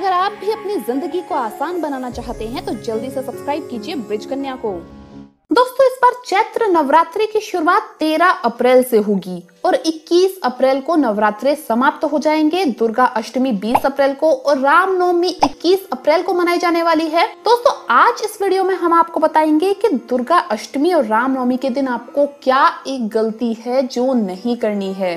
अगर आप भी अपनी ज़िंदगी को आसान बनाना चाहते हैं तो जल्दी से सब्सक्राइब कीजिए ब्रिज कन्या को। दोस्तों, इस बार चैत्र नवरात्रि की शुरुआत 13 अप्रैल से होगी और 21 अप्रैल को नवरात्रे समाप्त हो जाएँगे। दुर्गा अष्टमी 20 अप्रैल को और रामनवमी 21 अप्रैल को मनाई जाने वाली है। दोस्तों, आज इस वीडियो में हम आपको बताएँगे कि दुर्गा अष्टमी और रामनवमी के दिन आपको क्या एक गलती है जो नहीं करनी है।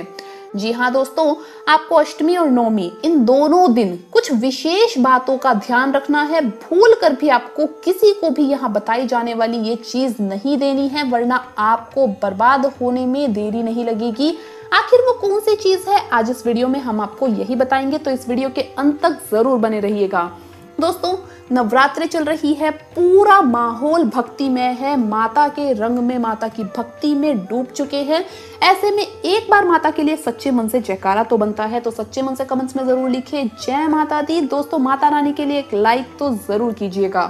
जी हाँ दोस्तों, आपको अष्टमी और नवमी, इन दोनों दिन कुछ विशेष बातों का ध्यान रखना है। भूल कर भी आपको किसी को भी यहाँ बताई जाने वाली ये चीज़ नहीं देनी है, वरना आपको बर्बाद होने में देरी नहीं लगेगी। आखिर वो कौन सी चीज़ है? आज इस वीडियो में हम आपको यही बताएँगे तो इस वीडियो के अंत तक ज़रूर बने रहिएगा। दोस्तों, नवरात्रि चल रही है, पूरा माहौल भक्तिमय है। माता के रंग में, माता की भक्ति में डूब चुके हैं। ऐसे में एक बार माता के लिए सच्चे मन से जयकारा तो बनता है तो सच्चे मन से कमेंट्स में ज़रूर लिखिए जय माता दी। दोस्तों, माता रानी के लिए एक लाइक तो ज़रूर कीजिएगा।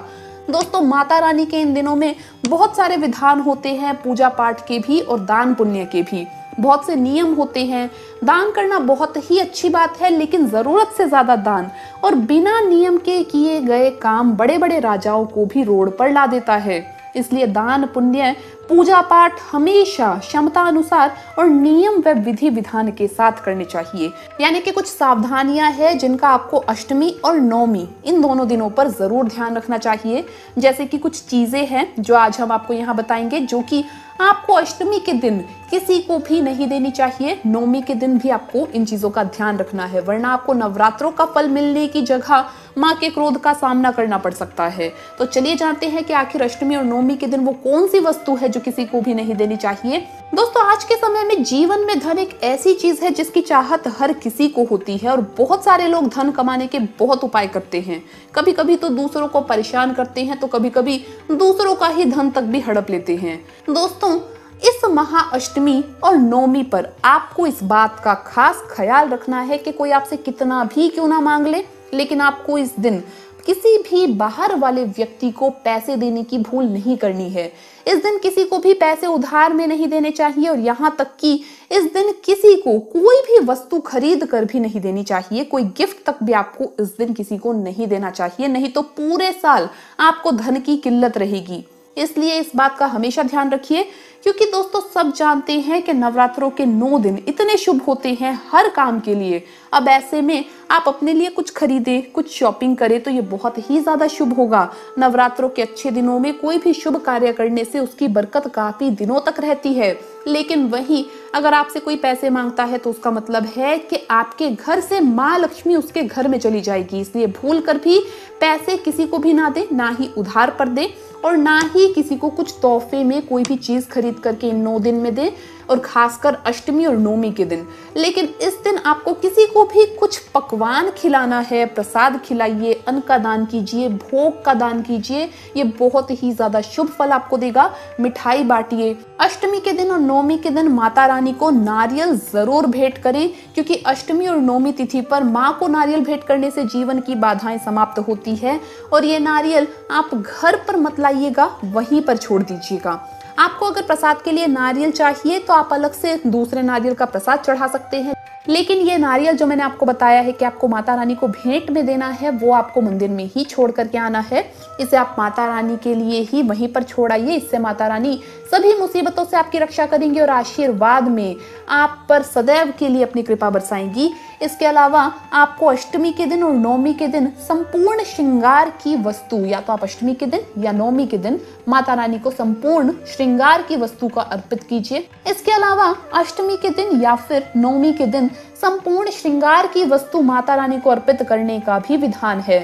दोस्तों, माता रानी के इन दिनों में बहुत सारे विधान होते हैं, पूजा पाठ के भी और दान पुण्य के भी। बहुत से नियम होते हैं। दान करना बहुत ही अच्छी बात है, लेकिन ज़रूरत से ज़्यादा दान और बिना नियम के किए गए काम बड़े बड़े राजाओं को भी रोड पर ला देता है। इसलिए दान, पुण्य पूजा पाठ हमेशा क्षमता अनुसार और नियम व विधि विधान के साथ करने चाहिए। यानी कि कुछ सावधानियाँ हैं जिनका आपको अष्टमी और नवमी इन दोनों दिनों पर ज़रूर ध्यान रखना चाहिए। जैसे कि कुछ चीज़ें हैं जो आज हम आपको यहाँ बताएँगे, जो कि आपको अष्टमी के दिन किसी को भी नहीं देनी चाहिए। नवमी के दिन भी आपको इन चीज़ों का ध्यान रखना है, वरना आपको नवरात्रों का फल मिलने की जगह माँ के क्रोध का सामना करना पड़ सकता है। तो चलिए जानते हैं कि आखिर अष्टमी और नवमी के दिन वो कौन सी वस्तु है जो किसी को भी नहीं देनी चाहिए। दोस्तों, आज के समय में जीवन में धन एक ऐसी चीज़ है जिसकी चाहत हर किसी को होती है और बहुत सारे लोग धन कमाने के बहुत उपाय करते हैं। कभी कभी तो दूसरों को परेशान करते हैं तो कभी कभी दूसरों का ही धन तक भी हड़प लेते हैं। दोस्तों, इस महाअष्टमी और नवमी पर आपको इस बात का खास ख्याल रखना है कि कोई आपसे कितना भी क्यों ना मांग ले, लेकिन आपको इस दिन किसी भी बाहर वाले व्यक्ति को पैसे देने की भूल नहीं करनी है। इस दिन किसी को भी पैसे उधार में नहीं देने चाहिए और यहाँ तक कि इस दिन किसी को कोई भी वस्तु खरीद कर भी नहीं देनी चाहिए। कोई गिफ्ट तक भी आपको इस दिन किसी को नहीं देना चाहिए। नहीं तो पूरे साल आपको धन की किल्लत रहेगी। इसलिए इस बात का हमेशा ध्यान रखिए, क्योंकि दोस्तों सब जानते हैं कि नवरात्रों के नौ दिन इतने शुभ होते हैं हर काम के लिए। अब ऐसे में आप अपने लिए कुछ खरीदे, कुछ शॉपिंग करें तो ये बहुत ही ज़्यादा शुभ होगा। नवरात्रों के अच्छे दिनों में कोई भी शुभ कार्य करने से उसकी बरकत काफ़ी दिनों तक रहती है। लेकिन वही अगर आपसे कोई पैसे माँगता है तो उसका मतलब है कि आपके घर से माँ लक्ष्मी उसके घर में चली जाएगी। इसलिए भूल कर भी पैसे किसी को भी ना दे, ना ही उधार पर दे। और ना ही किसी को कुछ तोहफे में कोई भी चीज़ खरीद करके इन नौ दिन में दे। और खासकर अष्टमी और नवमी के दिन। लेकिन इस दिन आपको किसी को भी कुछ पकवान खिलाना है, प्रसाद खिलाइए, अन्न का दान कीजिए, भोग का दान कीजिए, ये बहुत ही ज़्यादा शुभ फल आपको देगा। मिठाई बांटिए। अष्टमी के दिन और नौमी के दिन माता रानी को नारियल ज़रूर भेंट करें, क्योंकि अष्टमी और नौमी तिथि पर माँ को नारियल भेंट करने से जीवन की बाधाएँ समाप्त होती है। और ये नारियल आप घर पर मत लाइएगा, वहीं पर छोड़ दीजिएगा। आपको अगर प्रसाद के लिए नारियल चाहिए तो आप अलग से दूसरे नारियल का प्रसाद चढ़ा सकते हैं। लेकिन ये नारियल जो मैंने आपको बताया है कि आपको माता रानी को भेंट में देना है, वो आपको मंदिर में ही छोड़ करके आना है। इसे आप माता रानी के लिए ही वहीं पर छोड़ आइए। इससे माता रानी सभी मुसीबतों से आपकी रक्षा करेंगी और आशीर्वाद में आप पर सदैव के लिए अपनी कृपा बरसाएँगी। इसके अलावा आपको अष्टमी के दिन और नौमी के दिन संपूर्ण श्रृंगार की वस्तु, या तो आप अष्टमी के दिन या नौमी के दिन माता रानी को संपूर्ण श्रृंगार की वस्तु का अर्पित कीजिए। इसके अलावा अष्टमी के दिन या फिर नौमी के दिन संपूर्ण श्रृंगार की वस्तु माता रानी को अर्पित करने का भी विधान है।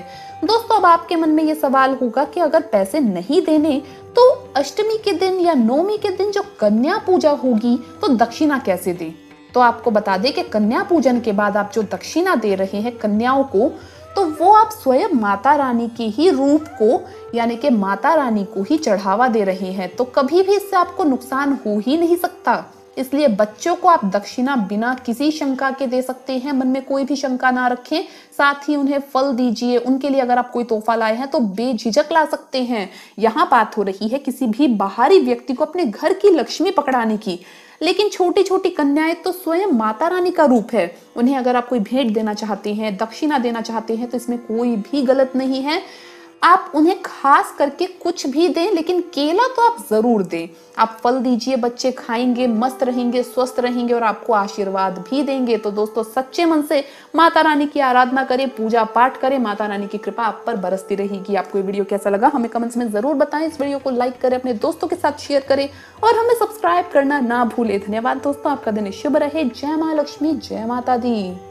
दोस्तों, अब आपके मन में ये सवाल होगा कि अगर पैसे नहीं देने तो अष्टमी के दिन या नौमी के दिन जो कन्या पूजा होगी तो दक्षिणा कैसे दें? तो आपको बता दें कि कन्या पूजन के बाद आप जो दक्षिणा दे रहे हैं कन्याओं को तो वो आप स्वयं माता रानी के ही रूप को, यानी कि माता रानी को ही चढ़ावा दे रहे हैं। तो कभी भी इससे आपको नुकसान हो ही नहीं सकता। इसलिए बच्चों को आप दक्षिणा बिना किसी शंका के दे सकते हैं, मन में कोई भी शंका ना रखें। साथ ही उन्हें फल दीजिए, उनके लिए अगर आप कोई तोहफा लाए हैं तो बेझिझक ला सकते हैं। यहाँ बात हो रही है किसी भी बाहरी व्यक्ति को अपने घर की लक्ष्मी पकड़ाने की। लेकिन छोटी छोटी कन्याएँ तो स्वयं माता रानी का रूप है। उन्हें अगर आप कोई भेंट देना चाहते हैं, दक्षिणा देना चाहते हैं तो इसमें कोई भी गलत नहीं है। आप उन्हें खास करके कुछ भी दें, लेकिन केला तो आप ज़रूर दें। आप फल दीजिए, बच्चे खाएँगे, मस्त रहेंगे, स्वस्थ रहेंगे और आपको आशीर्वाद भी देंगे। तो दोस्तों, सच्चे मन से माता रानी की आराधना करें, पूजा पाठ करें, माता रानी की कृपा आप पर बरसती रहेगी। आपको ये वीडियो कैसा लगा, हमें कमेंट्स में ज़रूर बताएँ। इस वीडियो को लाइक करें, अपने दोस्तों के साथ शेयर करें और हमें सब्सक्राइब करना ना भूलें। धन्यवाद दोस्तों, आपका दिन शुभ रहे। जय माँ लक्ष्मी, जय माता दी।